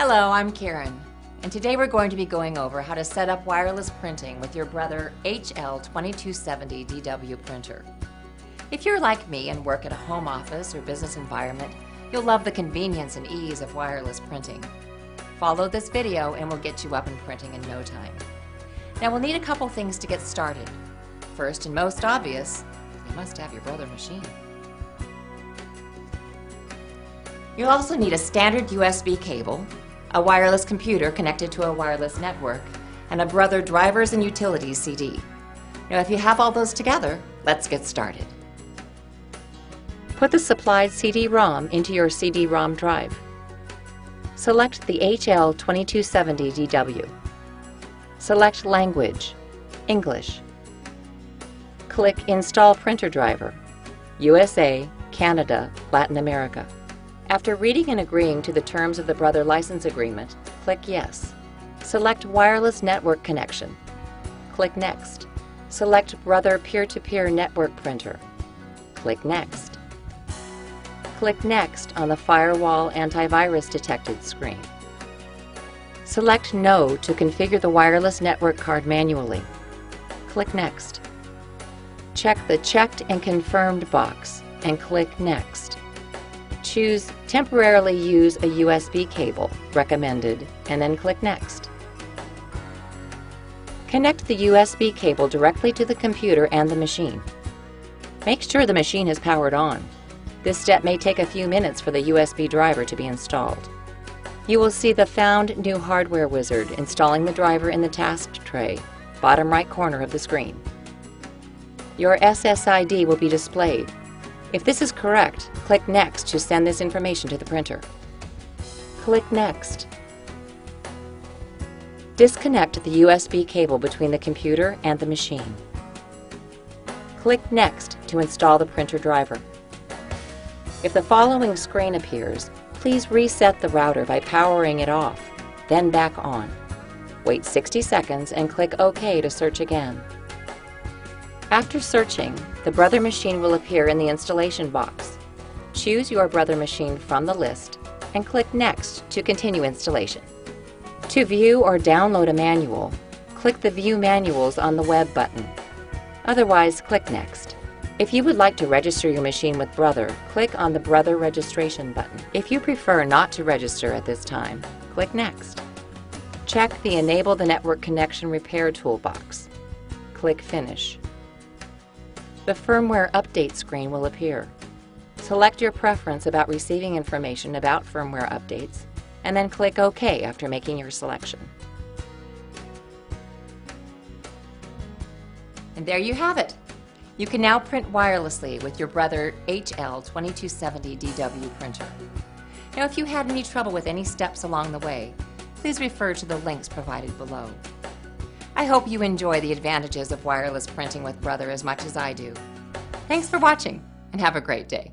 Hello, I'm Karen, and today we're going to be going over how to set up wireless printing with your Brother HL2270DW printer. If you're like me and work at a home office or business environment, you'll love the convenience and ease of wireless printing. Follow this video and we'll get you up and printing in no time. Now we'll need a couple things to get started. First and most obvious, you must have your Brother machine. You'll also need a standard USB cable, a wireless computer connected to a wireless network, and a Brother Drivers and Utilities CD. Now if you have all those together, let's get started. Put the supplied CD-ROM into your CD-ROM drive. Select the HL2270DW. Select Language, English. Click Install Printer Driver, USA, Canada, Latin America. After reading and agreeing to the terms of the Brother License Agreement, click Yes. Select Wireless Network Connection. Click Next. Select Brother Peer-to-Peer -peer Network Printer. Click Next. Click Next on the Firewall Antivirus Detected screen. Select No to configure the wireless network card manually. Click Next. Check the Checked and Confirmed box and click Next. Choose Temporarily use a USB cable, recommended, and then click Next. Connect the USB cable directly to the computer and the machine. Make sure the machine is powered on. This step may take a few minutes for the USB driver to be installed. You will see the Found New Hardware wizard installing the driver in the task tray, bottom right corner of the screen. Your SSID will be displayed, if this is correct, click Next to send this information to the printer. Click Next. Disconnect the USB cable between the computer and the machine. Click Next to install the printer driver. If the following screen appears, please reset the router by powering it off, then back on. Wait 60 seconds and click OK to search again. After searching, the Brother machine will appear in the installation box. Choose your Brother machine from the list and click Next to continue installation. To view or download a manual, click the View Manuals on the Web button. Otherwise, click Next. If you would like to register your machine with Brother, click on the Brother Registration button. If you prefer not to register at this time, click Next. Check the Enable the Network Connection Repair toolbox. Click Finish the firmware update screen will appear. Select your preference about receiving information about firmware updates, and then click OK after making your selection. And there you have it. You can now print wirelessly with your Brother HL2270DW printer. Now if you had any trouble with any steps along the way, please refer to the links provided below. I hope you enjoy the advantages of wireless printing with Brother as much as I do. Thanks for watching, and have a great day.